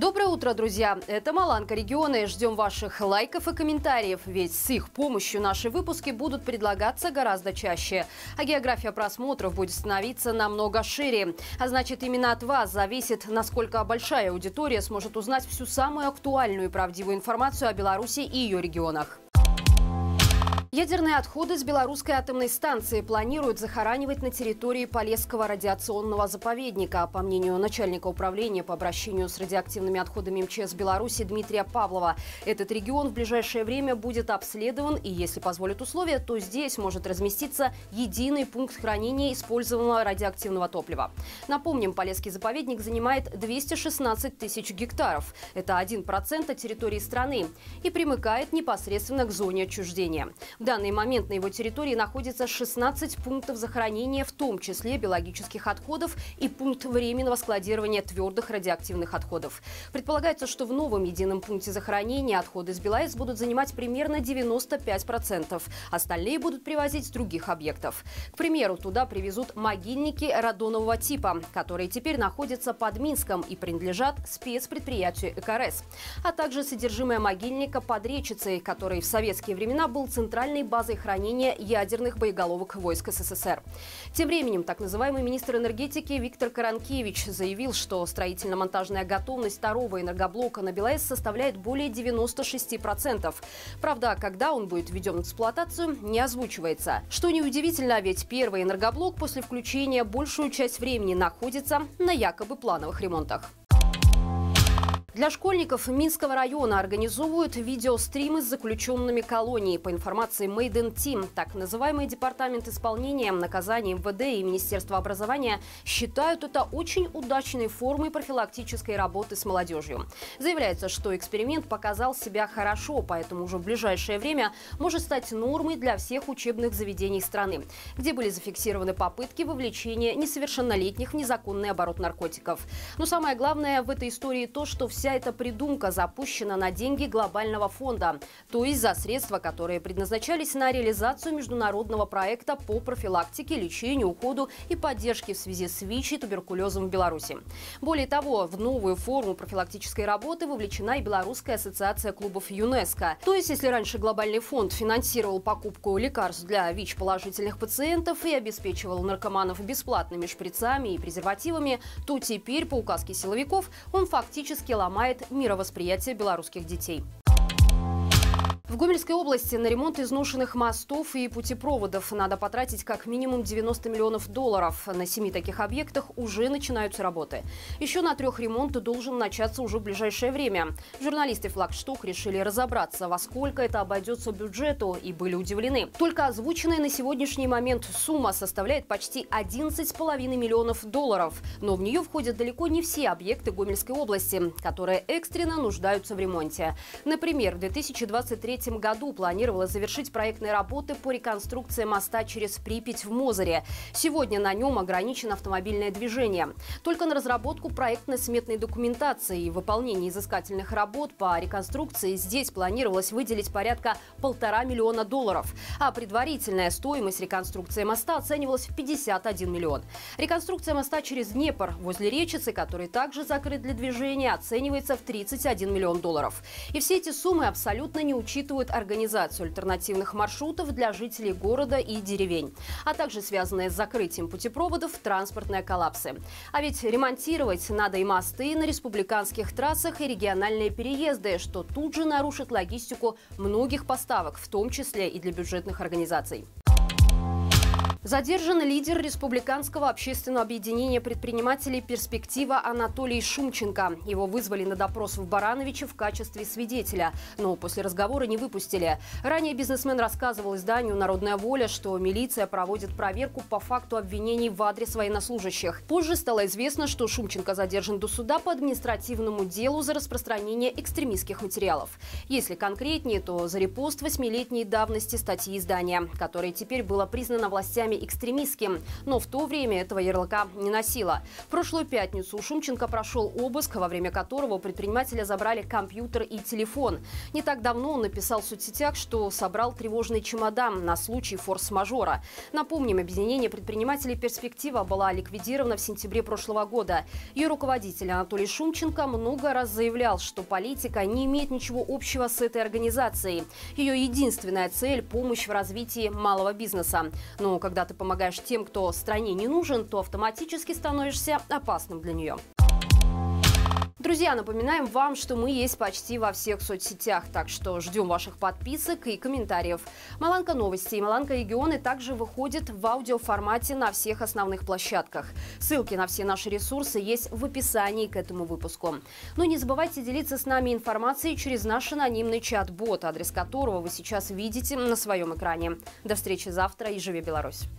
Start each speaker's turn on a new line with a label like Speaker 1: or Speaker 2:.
Speaker 1: Доброе утро, друзья! Это Маланка региона и ждем ваших лайков и комментариев, ведь с их помощью наши выпуски будут предлагаться гораздо чаще. А география просмотров будет становиться намного шире. А значит, именно от вас зависит, насколько большая аудитория сможет узнать всю самую актуальную и правдивую информацию о Беларуси и ее регионах. Ядерные отходы с белорусской атомной станции планируют захоранивать на территории Полесского радиационного заповедника. По мнению начальника управления по обращению с радиоактивными отходами МЧС Беларуси Дмитрия Павлова, этот регион в ближайшее время будет обследован и, если позволят условия, то здесь может разместиться единый пункт хранения использованного радиоактивного топлива. Напомним, Полесский заповедник занимает 216 тысяч гектаров. Это 1% от территории страны и примыкает непосредственно к зоне отчуждения. В данный момент на его территории находится 16 пунктов захоронения, в том числе биологических отходов и пункт временного складирования твердых радиоактивных отходов. Предполагается, что в новом едином пункте захоронения отходы из БелАЭС будут занимать примерно 95%. Остальные будут привозить с других объектов. К примеру, туда привезут могильники радонового типа, которые теперь находятся под Минском и принадлежат спецпредприятию ЭКРС, а также содержимое могильника под Речицей, который в советские времена был центральным центральной базой хранения ядерных боеголовок войск СССР. Тем временем так называемый министр энергетики Виктор Каранкевич заявил, что строительно-монтажная готовность второго энергоблока на БелАЭС составляет более 96%. Правда, когда он будет введен в эксплуатацию, не озвучивается. Что неудивительно, ведь первый энергоблок после включения большую часть времени находится на якобы плановых ремонтах. Для школьников Минского района организовывают видеостримы с заключенными колонии. По информации Made in Team, так называемый Департамент исполнения наказаний МВД и Министерство образования считают это очень удачной формой профилактической работы с молодежью. Заявляется, что эксперимент показал себя хорошо, поэтому уже в ближайшее время может стать нормой для всех учебных заведений страны, где были зафиксированы попытки вовлечения несовершеннолетних в незаконный оборот наркотиков. Но самое главное в этой истории то, что все вся эта придумка запущена на деньги глобального фонда, то есть за средства, которые предназначались на реализацию международного проекта по профилактике, лечению, уходу и поддержке в связи с ВИЧ и туберкулезом в Беларуси. Более того, в новую форму профилактической работы вовлечена и Белорусская ассоциация клубов ЮНЕСКО. То есть, если раньше глобальный фонд финансировал покупку лекарств для ВИЧ-положительных пациентов и обеспечивал наркоманов бесплатными шприцами и презервативами, то теперь по указке силовиков он фактически ломает ломает мировосприятие белорусских детей. В Гомельской области на ремонт изношенных мостов и путепроводов надо потратить как минимум 90 миллионов долларов. На семи таких объектах уже начинаются работы. Еще на трех ремонт должен начаться уже в ближайшее время. Журналисты «Флагшток» решили разобраться, во сколько это обойдется бюджету, и были удивлены. Только озвученная на сегодняшний момент сумма составляет почти 11,5 миллионов долларов. Но в нее входят далеко не все объекты Гомельской области, которые экстренно нуждаются в ремонте. Например, в 2023 2023 году планировала завершить проектные работы по реконструкции моста через Припять в Мозыре. Сегодня на нем ограничено автомобильное движение. Только на разработку проектно-сметной документации и выполнение изыскательных работ по реконструкции здесь планировалось выделить порядка полтора миллиона долларов. А предварительная стоимость реконструкции моста оценивалась в 51 миллион. Реконструкция моста через Днепр возле Речицы, который также закрыт для движения, оценивается в 31 миллион долларов. И все эти суммы абсолютно не учитывают учитывают организацию альтернативных маршрутов для жителей города и деревень, а также связанные с закрытием путепроводов транспортные коллапсы. А ведь ремонтировать надо и мосты на республиканских трассах и региональные переезды, что тут же нарушит логистику многих поставок, в том числе и для бюджетных организаций. Задержан лидер республиканского общественного объединения предпринимателей «Перспектива» Анатолий Шумченко. Его вызвали на допрос в Барановиче в качестве свидетеля, но после разговора не выпустили. Ранее бизнесмен рассказывал изданию «Народная воля», что милиция проводит проверку по факту обвинений в адрес военнослужащих. Позже стало известно, что Шумченко задержан до суда по административному делу за распространение экстремистских материалов. Если конкретнее, то за репост восьмилетней давности статьи издания, которая теперь была признана властями местами экстремистским, но в то время этого ярлыка не носила. В прошлую пятницу у Шумченко прошел обыск, во время которого у предпринимателя забрали компьютер и телефон. Не так давно он написал в соцсетях, что собрал тревожный чемодан на случай форс-мажора. Напомним, объединение предпринимателей «Перспектива» была ликвидирована в сентябре прошлого года. Ее руководитель Анатолий Шумченко много раз заявлял, что политика не имеет ничего общего с этой организацией. Ее единственная цель – помощь в развитии малого бизнеса. Но когда ты помогаешь тем, кто стране не нужен, то автоматически становишься опасным для нее. Друзья, напоминаем вам, что мы есть почти во всех соцсетях, так что ждем ваших подписок и комментариев. Маланка новости и Маланка регионы также выходят в аудиоформате на всех основных площадках. Ссылки на все наши ресурсы есть в описании к этому выпуску. Но не забывайте делиться с нами информацией через наш анонимный чат-бот, адрес которого вы сейчас видите на своем экране. До встречи завтра и живи Беларусь!